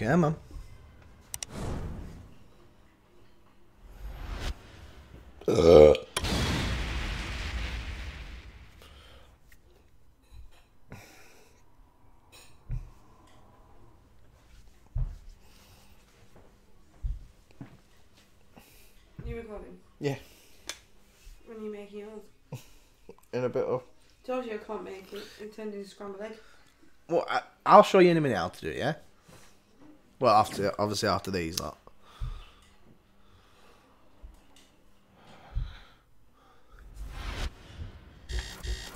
Come on. You recording? Yeah. When are you making yours? In a bit of. Told you I can't make it. Intending scrambled egg. Well, I, I'll show you in a minute how to do it. Yeah. Well, after obviously after these, lot.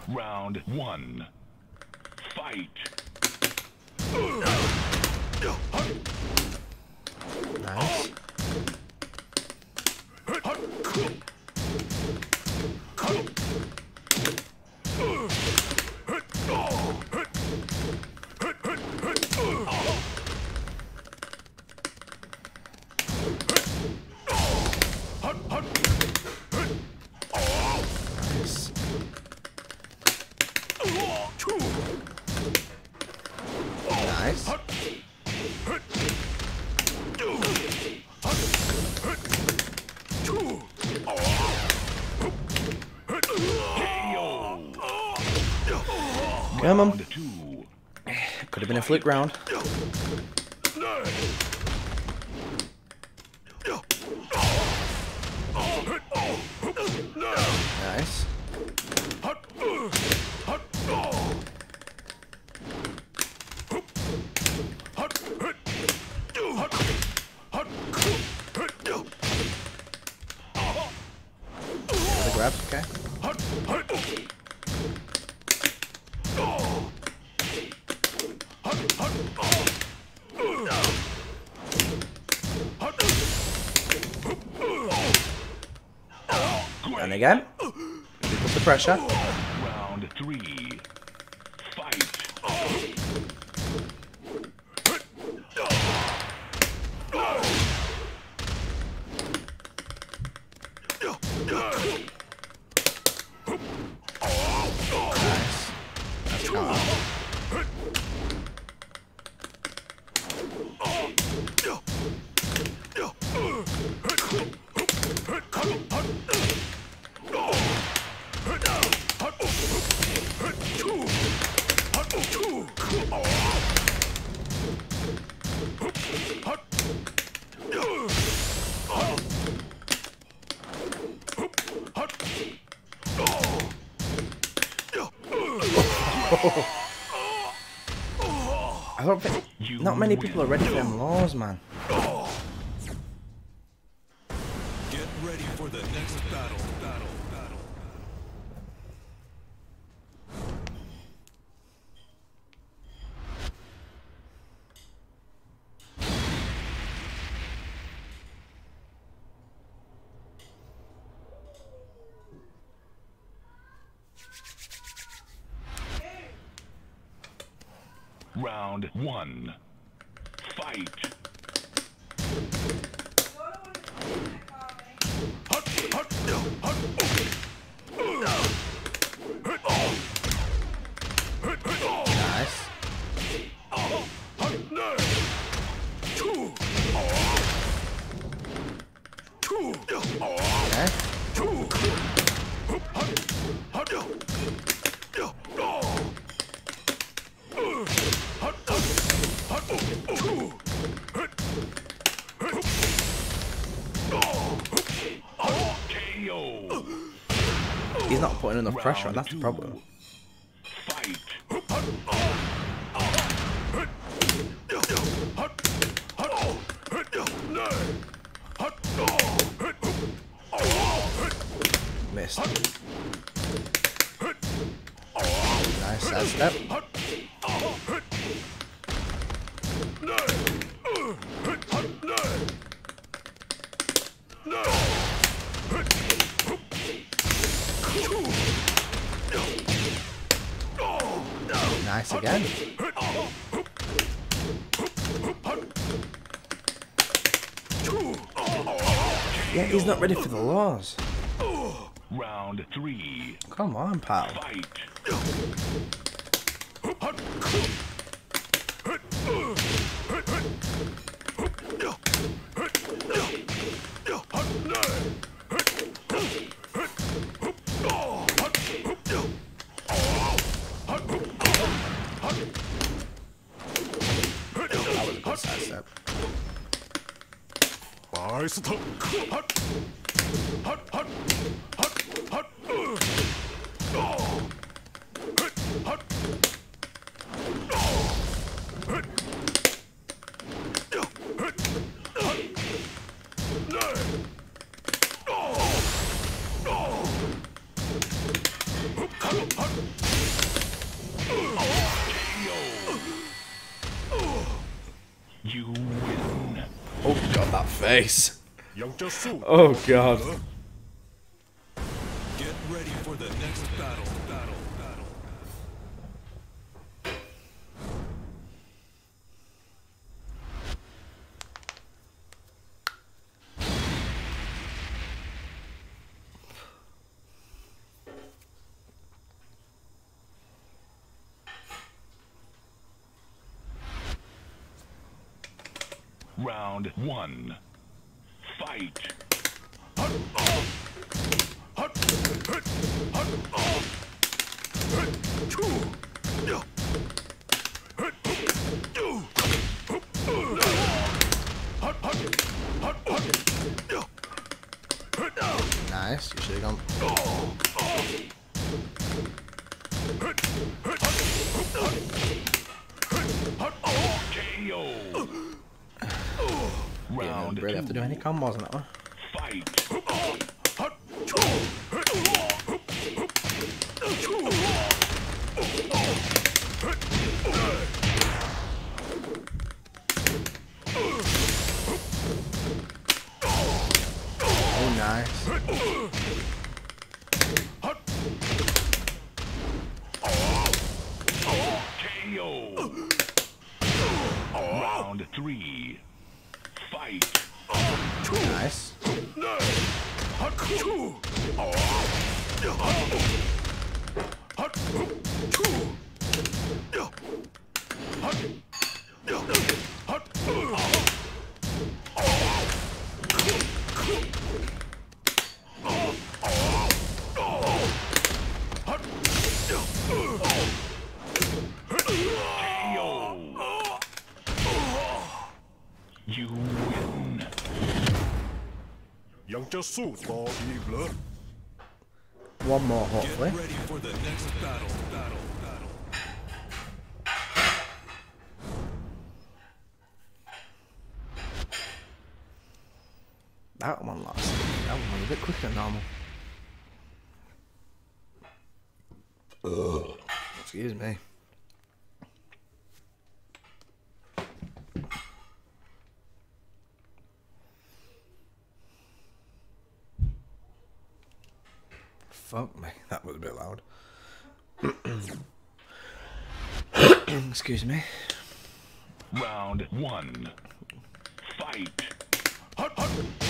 Round one. Fight. Nice. Nice. Come on. Could have been a flick round. Nice. Okay. Again. Up the pressure. Not many people are ready for them laws, man. Get ready for the next battle. Battle. Battle. Round one. Fight. Okay. Enough pressure. That's the problem. Fight. Nice again. Yeah, he's not ready for the laws. Round three. Come on, pal. Fight. Oh god, that face. Oh god. Get ready for the next battle. Round one. Fight. Nice. You should have gone. Didn't really have to do any combos on that one. fight. Oh, nice. KO. Round three. Fight. Nice. KO. You. ยังจะสู้ต่ออีกเหรอ One more, Get hopefully. ready for the next battle. Battle. Battle. That one last. That one was a bit quicker than normal. Ugh. Excuse me. Excuse me. Round one. Fight. KO.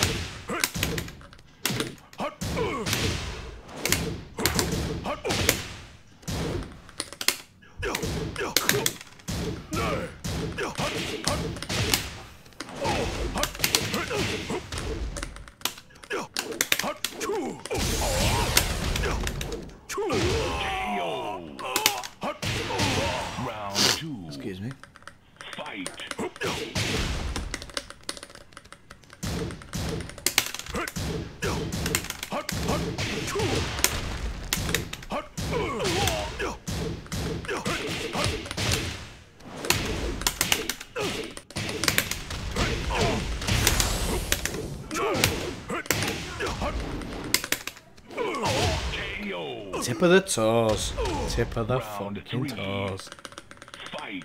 Tip of the toes. Tip of the Round fucking toes. Fight.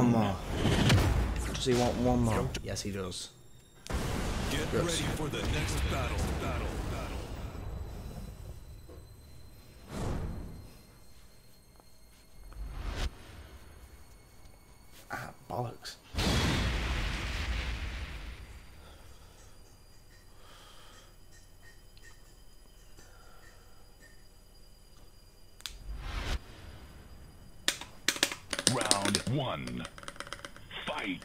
One more? Does he want one more? Yes, he does. Get ready for the next battle. Battle. Battle. Ah, bollocks. one. Fight!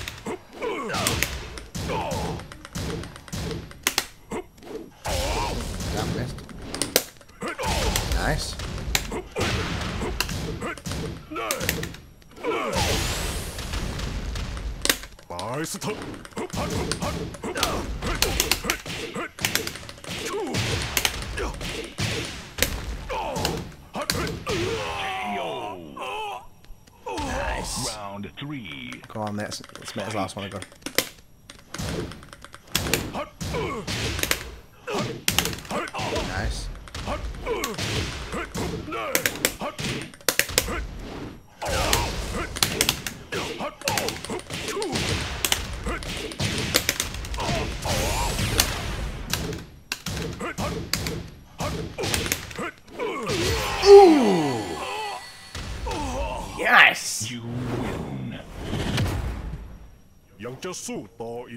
Round three. Go on, that's make Matt's last one to go.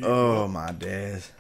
Oh my days.